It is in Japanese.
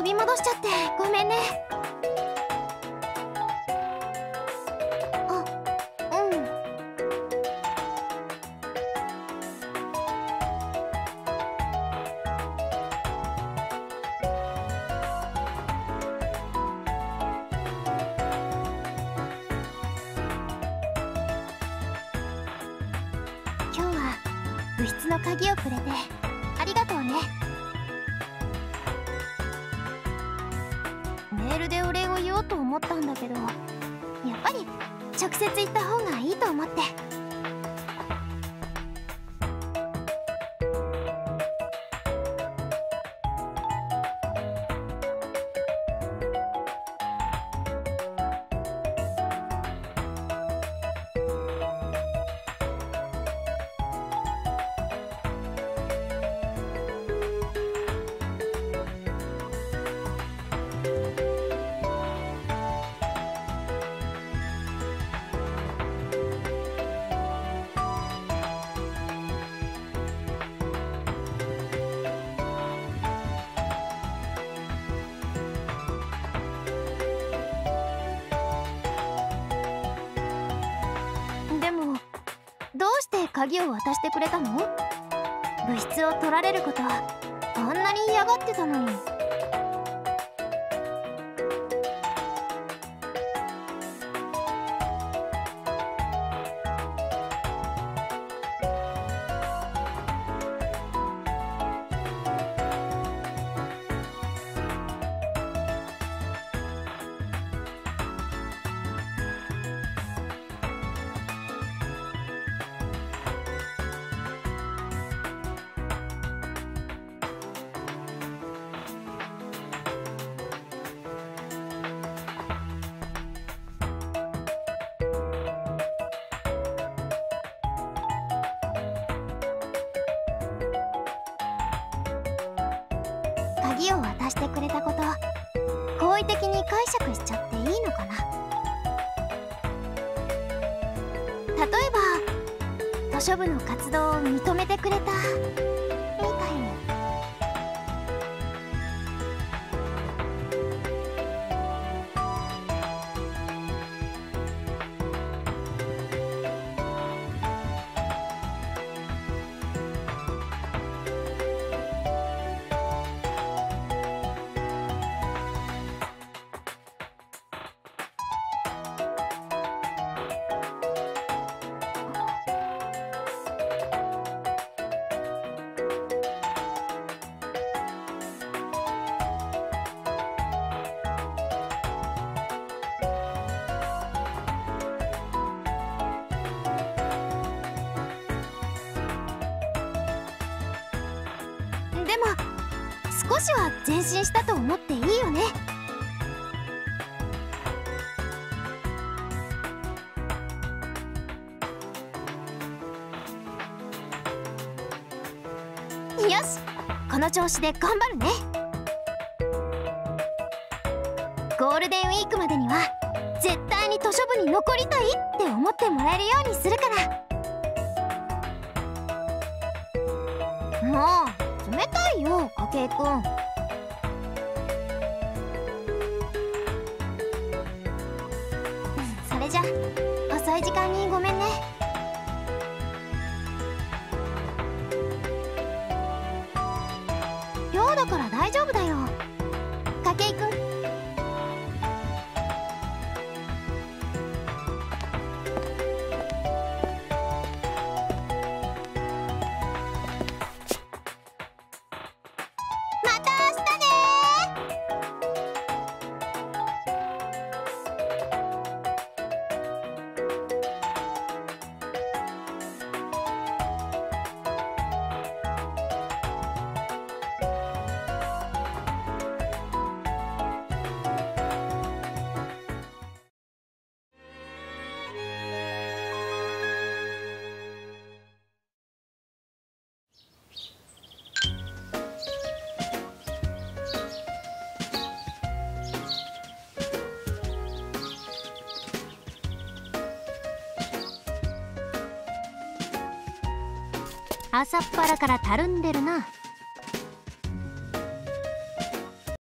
呼び戻しちゃってごめんね。あうん。今日は部室の鍵をくれてありがとうね。メールでお礼を言おうと思ったんだけどやっぱり直接行った方がいいと思って。鍵を渡してくれたの？部室を取られることあんなに嫌がってたのに。鍵を渡してくれたこと好意的に解釈しちゃっていいのかな？例えば図書部の活動を認めてくれたでも少しは前進したと思っていいよね。よしこの調子で頑張るね。ゴールデンウィークまでには絶対に図書部に残りたいって思ってもらえるようにするから。もう冷たいよ筧くんそれじゃ遅い時間にごめんね。寮だから大丈夫だよ。筧くん。朝っぱらからたるんでるな。